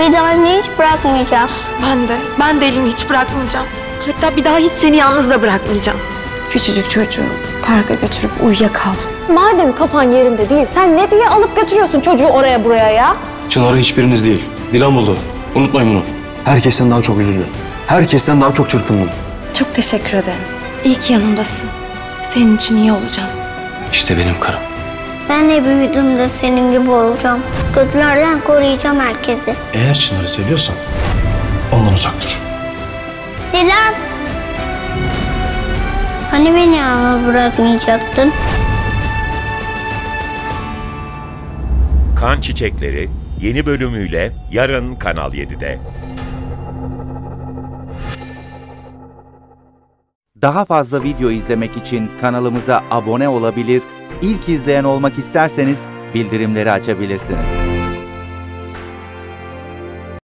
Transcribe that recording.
Bir daha anne hiç bırakmayacağım. Ben de. Ben de elimi hiç bırakmayacağım. Hatta bir daha hiç seni yalnız da bırakmayacağım. Küçücük çocuğu parka götürüp uyuyakaldım. Madem kafan yerinde değil, sen ne diye alıp götürüyorsun çocuğu oraya buraya ya? Çınar'ı hiçbiriniz değil. Dilan buldu. Unutmayın bunu. Herkesten daha çok üzüldüm. Herkesten daha çok çırpındım. Çok teşekkür ederim. İyi ki yanımdasın. Senin için iyi olacağım. İşte benim karım. Ben de büyüdüğümde senin gibi olacağım. Kötülerden koruyacağım herkesi. Eğer Çınar'ı seviyorsan ondan uzak dur. Dilan! Hani beni yalnız bırakmayacaktın? Kan Çiçekleri yeni bölümüyle yarın Kanal 7'de. Daha fazla video izlemek için kanalımıza abone olabilir, ilk izleyen olmak isterseniz bildirimleri açabilirsiniz.